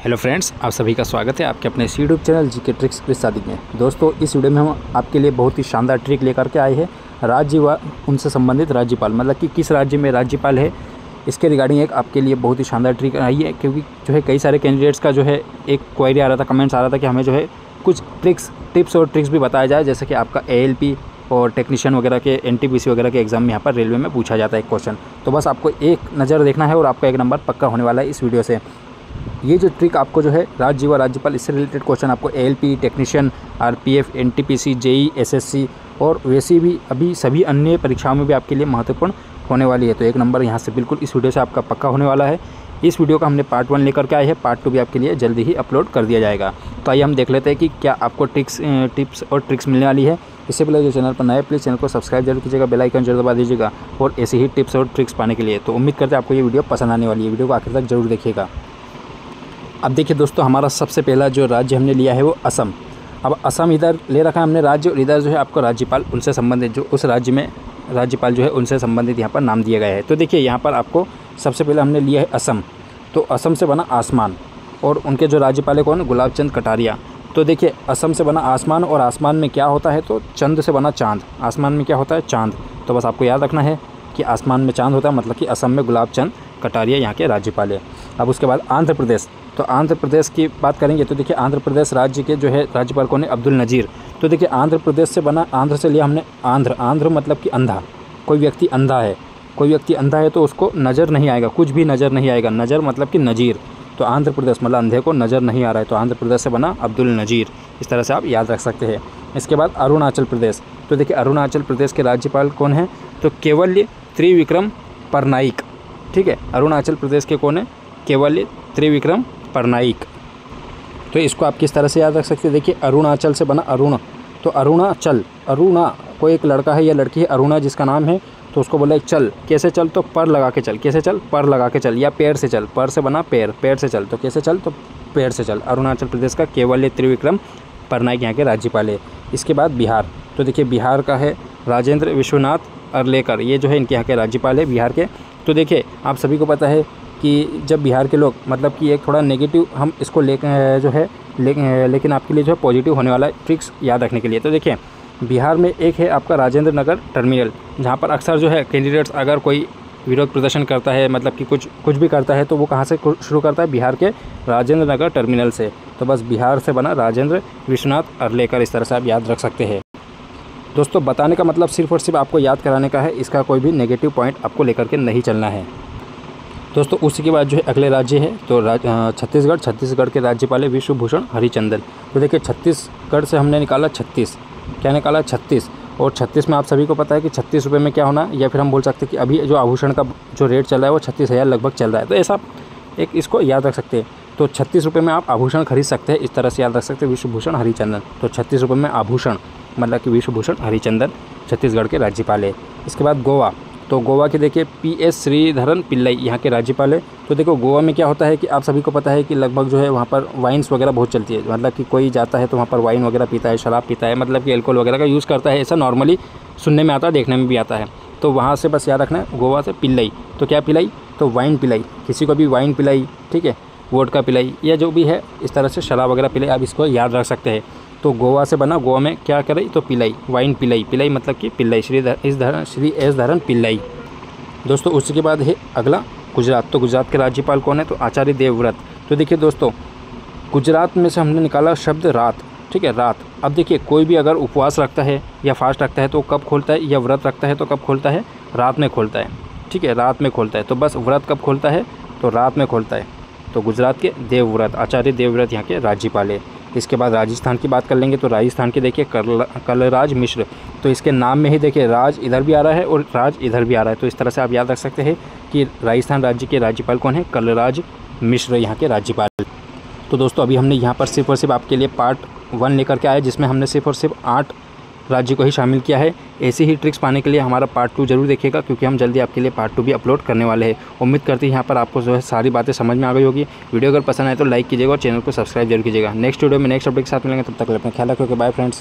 Hello friends, आप सभी का स्वागत है आपके अपने यूट्यूब चैनल जी के ट्रिक्स के शादी में। दोस्तों, इस वीडियो में हम आपके लिए बहुत ही शानदार ट्रिक लेकर के आए हैं। राज्य व उनसे संबंधित राज्यपाल मतलब कि किस राज्य में राज्यपाल है, इसके रिगार्डिंग एक आपके लिए बहुत ही शानदार ट्रिक आई है, क्योंकि जो है कई सारे कैंडिडेट्स का जो है एक क्वायरी आ रहा था कमेंट्स आ रहा था कि हमें जो है कुछ ट्रिक्स टिप्स और ट्रिक्स भी बताया जाए, जैसे कि आपका ए और टेक्नीशियन वगैरह के एन वगैरह के एग्ज़ाम में यहाँ पर रेलवे में पूछा जाता है क्वेश्चन तो बस आपको एक नज़र देखना है और आपका एक नंबर पक्का होने वाला है इस वीडियो से। ये जो ट्रिक आपको जो है राज्य व राज्यपाल, इससे रिलेटेड क्वेश्चन आपको L technician R P F N T P C JE S S C और वैसे भी अभी सभी अन्य परीक्षाओं में भी आपके लिए महत्वपूर्ण होने वाली है। तो एक नंबर यहाँ से बिल्कुल इस वीडियो से आपका पक्का होने वाला है। इस वीडियो का हमने पार्ट वन लेकर के आए हैं। पार्ट टू भी आपके लिए जल्दी ही अपलोड कर दिया जाएगा। तो आइए हम देख लेते हैं कि क्या आपको ट्रिक्स टिप्स और ट्रिक्स मिलने वाली है। इससे पहले जो चैनल पर नए प्लीज़ चैनल को सब्सक्राइब ज़रूर कीजिएगा। बेल आइकन ज़रूर दबा दीजिएगा और ऐसी ही टिप्स और ट्रिक्स पाने के लिए। तो उम्मीद करते हैं आपको ये वीडियो पसंद आने वाली है। वीडियो को आखिर तक ज़रूर देखिएगा। अब देखिए दोस्तों, हमारा सबसे पहला जो राज्य हमने लिया है वो असम। अब असम इधर ले रखा है हमने राज्य और इधर जो है आपको राज्यपाल, उनसे संबंधित जो उस राज्य में राज्यपाल जो है उनसे संबंधित यहाँ पर नाम दिया गया है। तो देखिए, यहाँ पर आपको सबसे पहले हमने लिया है असम। तो असम से बना आसमान और उनके जो राज्यपाल है कौन? गुलाब चंद कटारिया। तो देखिए, असम से बना आसमान और आसमान में क्या होता है? तो चंद से बना चाँद। आसमान में क्या होता है? चाँद। तो बस आपको याद रखना है कि आसमान में चाँद होता है मतलब कि असम में गुलाब चंद कटारिया यहाँ के राज्यपाल है। अब उसके बाद आंध्र प्रदेश। तो आंध्र प्रदेश की बात करेंगे तो देखिए आंध्र प्रदेश राज्य के जो है राज्यपाल कौन है? अब्दुल नज़ीर। तो देखिए आंध्र प्रदेश से बना, आंध्र से लिया हमने आंध्र। आंध्र मतलब कि अंधा। कोई व्यक्ति अंधा है। कोई व्यक्ति अंधा है तो उसको नज़र नहीं आएगा। कुछ भी नज़र नहीं आएगा। नज़र मतलब कि नज़ीर। तो आंध्र प्रदेश मतलब अंधे को नज़र नहीं आ रहा है। तो आंध्र प्रदेश से बना अब्दुल नज़ीर। इस तरह से आप याद रख सकते हैं। इसके बाद अरुणाचल प्रदेश। तो देखिए अरुणाचल प्रदेश के राज्यपाल कौन है? तो केवल त्रिविक्रम परनाइक। ठीक है? अरुणाचल प्रदेश के कौन है? केवल त्रिविक्रम परनाइक तो इसको आप किस तरह से याद रख सकते हैं? देखिए, अरुणाचल से बना अरुण। तो अरुणाचल, अरुणा, कोई एक लड़का है या लड़की है, अरुणा जिसका नाम है तो उसको बोला चल। कैसे चल? तो पर लगा के चल। कैसे चल? पर लगा के चल, या पैर से चल। पर से बना पैर पैर से चल। तो कैसे चल? तो पैर से चल। अरुणाचल प्रदेश का केवल त्रिविक्रम परनाइक यहाँ के राज्यपाल है। इसके बाद बिहार। तो देखिए, बिहार का है राजेंद्र विश्वनाथ अरलेकर। ये जो है इनके यहाँ के राज्यपाल है बिहार के। तो देखिए, आप सभी को पता है कि जब बिहार के लोग मतलब कि एक थोड़ा नेगेटिव हम इसको ले जो है ले, लेकिन आपके लिए जो है पॉजिटिव होने वाला है ट्रिक्स याद रखने के लिए। तो देखिए बिहार में एक है आपका राजेंद्र नगर टर्मिनल जहाँ पर अक्सर जो है कैंडिडेट्स अगर कोई विरोध प्रदर्शन करता है मतलब कि कुछ कुछ भी करता है तो वो कहाँ से शुरू करता है? बिहार के राजेंद्र नगर टर्मिनल से। तो बस बिहार से बना राजेंद्र विश्वनाथ अरलेकर इस तरह से आप याद रख सकते हैं। दोस्तों बताने का मतलब सिर्फ़ और सिर्फ़ आपको याद कराने का है इसका कोई भी नेगेटिव पॉइंट आपको लेकर के नहीं चलना है। दोस्तों, उसी के बाद जो है अगले राज्य है तो छत्तीसगढ़ छत्तीसगढ़ के राज्यपाल है विश्वभूषण हरिचंदन। तो देखिए, छत्तीसगढ़ से हमने निकाला छत्तीस। क्या निकाला? छत्तीस। और छत्तीस में आप सभी को पता है कि छत्तीस रुपये में क्या होना या फिर हम बोल सकते हैं कि अभी जो आभूषण का जो रेट चल रहा है, वो छत्तीस हज़ार लगभग चल रहा है। तो ऐसा एक इसको याद रख सकते हैं। तो छत्तीस रुपये में आप आभूषण खरीद सकते हैं, इस तरह से याद रख सकते हैं विश्वभूषण हरिचंदन। तो छत्तीस रुपये में आभूषण मतलब कि विश्वभूषण हरिचंदन छत्तीसगढ़ के राज्यपाल है। इसके बाद गोवा। तो गोवा के देखिए पी एस श्रीधरन पिल्लई यहाँ के राज्यपाल है। तो देखो, गोवा में क्या होता है कि आप सभी को पता है कि लगभग जो है वहाँ पर वाइन्स वगैरह बहुत चलती है। मतलब कि कोई जाता है तो वहाँ पर वाइन वगैरह पीता है, शराब पीता है मतलब कि एल्कोहल वगैरह का यूज़ करता है, ऐसा नॉर्मली सुनने में आता है, देखने में भी आता है। तो वहाँ से बस याद रखना है गोवा से पिल्लई। तो क्या पिलाई तो वाइन पिलाई किसी को भी वाइन पिलाई ठीक है वोट का पिलाई या जो भी है, इस तरह से शराब वगैरह पिलाई आप इसको याद रख सकते हैं। तो गोवा से बना, गोवा में क्या करे? तो पिलाई वाइन पिलाई। पिलाई मतलब कि पिल्लाई श्री इस धरण, श्री एस धरण पिल्लाई दोस्तों, उसके बाद है अगला, गुजरात। तो गुजरात के राज्यपाल कौन है? तो आचार्य देवव्रत। तो देखिए दोस्तों, गुजरात में से हमने निकाला शब्द रात। ठीक है, रात। अब देखिए, कोई भी अगर उपवास रखता है या फास्ट रखता है तो कब खोलता है? या व्रत रखता है तो कब खोलता है? रात में खोलता है। ठीक है, रात में खोलता है। तो बस व्रत कब खोलता है? तो रात में खोलता है। तो गुजरात के देवव्रत, आचार्य देवव्रत यहाँ के राज्यपाल है। इसके बाद राजस्थान की बात कर लेंगे तो राजस्थान के देखिए कलराज मिश्र तो इसके नाम में ही देखिए राज इधर भी आ रहा है और राज इधर भी आ रहा है तो इस तरह से आप याद रख सकते हैं कि राजस्थान राज्य के राज्यपाल कौन है? कलराज मिश्र यहाँ के राज्यपाल। तो दोस्तों, अभी हमने यहाँ पर सिर्फ़ और सिर्फ़ आपके लिए पार्ट वन लेकर के आया जिसमें हमने सिर्फ़ और सिर्फ़ आठ राज्य को ही शामिल किया है। ऐसी ही ट्रिक्स पाने के लिए हमारा पार्ट टू ज़रूर देखिएगा, क्योंकि हम जल्दी आपके लिए पार्ट टू भी अपलोड करने वाले हैं। उम्मीद करते हैं यहाँ पर आपको जो है सारी बातें समझ में आ गई होगी। वीडियो अगर पसंद आए तो लाइक कीजिएगा और चैनल को सब्सक्राइब ज़रूर कीजिएगा। नेक्स्ट वीडियो में नेक्स्ट अपडेट के साथ मिलेंगे, तब तक अपने ख्याल रखोगे बाय फ्रेंड्स